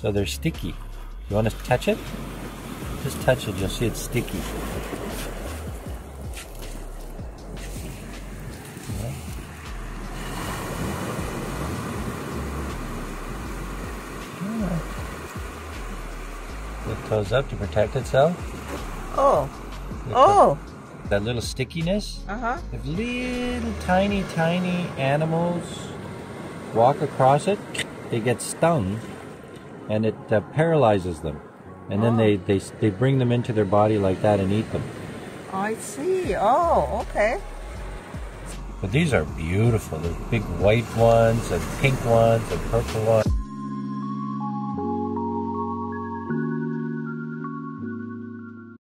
So they're sticky. You want to touch it? Just touch it, you'll see it's sticky. It toes up to protect itself. Oh. Oh. at That little stickiness. Uh huh. If little tiny, tiny animals walk across it, they get stung and it uh, paralyzes them. And then they, they, they bring them into their body like that and eat them. I see. Oh, okay. But these are beautiful. There's big white ones and pink ones and purple ones.